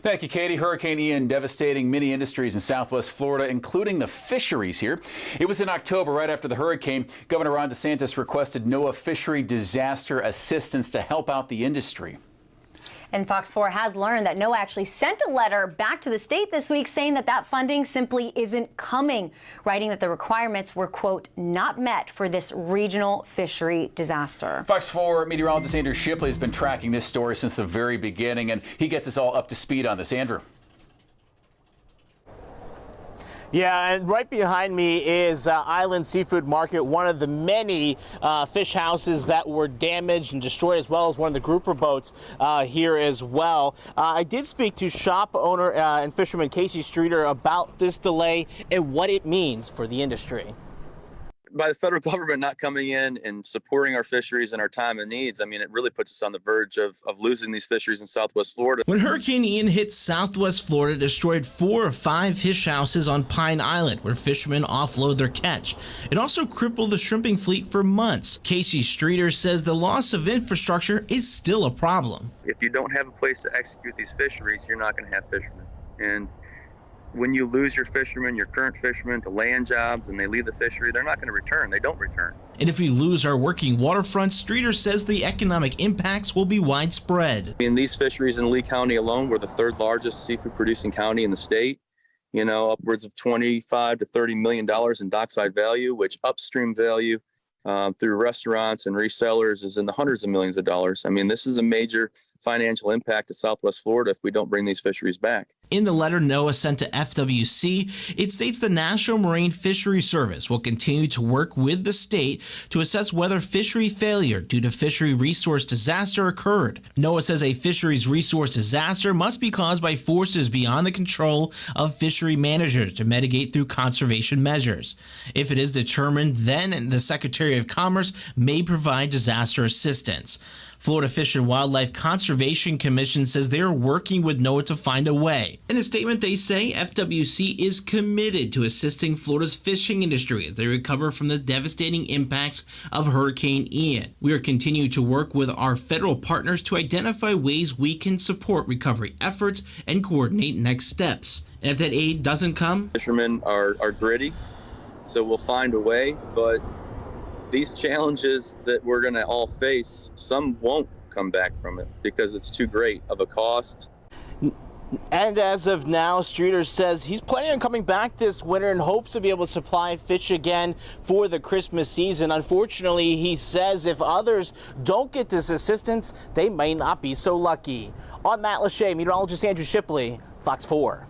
Thank you, Katie. Hurricane Ian devastating many industries in southwest Florida, including the fisheries here. It was in October, right after the hurricane. Governor Ron DeSantis requested NOAA fishery disaster assistance to help out the industry. And Fox 4 has learned that NOAA actually sent a letter back to the state this week saying that that funding simply isn't coming, writing that the requirements were, quote, not met for this regional fishery disaster. Fox 4 meteorologist Andrew Shipley has been tracking this story since the very beginning, and he gets us all up to speed on this. Andrew. Yeah, and right behind me is uh, Island Seafood Market, one of the many uh, fish houses that were damaged and destroyed, as well as one of the grouper boats uh, here as well. Uh, I did speak to shop owner uh, and fisherman Casey Streeter about this delay and what it means for the industry by the federal government not coming in and supporting our fisheries and our time and needs, I mean, it really puts us on the verge of, of losing these fisheries in Southwest Florida. When Hurricane Ian hit Southwest Florida, destroyed four or five fish houses on Pine Island, where fishermen offload their catch. It also crippled the shrimping fleet for months. Casey Streeter says the loss of infrastructure is still a problem. If you don't have a place to execute these fisheries, you're not going to have fishermen. And when you lose your fishermen, your current fishermen to land jobs and they leave the fishery, they're not going to return. They don't return. And if we lose our working waterfront, Streeter says the economic impacts will be widespread. In these fisheries in Lee County alone, we're the third largest seafood producing county in the state. You know, upwards of 25 to 30 million dollars in dockside value, which upstream value um, through restaurants and resellers is in the hundreds of millions of dollars. I mean, this is a major financial impact to Southwest Florida if we don't bring these fisheries back. In the letter NOAA sent to FWC, it states the National Marine Fisheries Service will continue to work with the state to assess whether fishery failure due to fishery resource disaster occurred. NOAA says a fisheries resource disaster must be caused by forces beyond the control of fishery managers to mitigate through conservation measures. If it is determined, then the Secretary of Commerce may provide disaster assistance. Florida Fish and Wildlife Conservation Commission says they are working with NOAA to find a way. In a statement, they say FWC is committed to assisting Florida's fishing industry as they recover from the devastating impacts of Hurricane Ian. We are continuing to work with our federal partners to identify ways we can support recovery efforts and coordinate next steps. And if that aid doesn't come, fishermen are, are gritty, so we'll find a way, but these challenges that we're going to all face, some won't come back from it because it's too great of a cost. And as of now, Streeter says he's planning on coming back this winter and hopes to be able to supply fish again for the Christmas season. Unfortunately, he says if others don't get this assistance, they may not be so lucky. On Matlacha, meteorologist Andrew Shipley, Fox 4.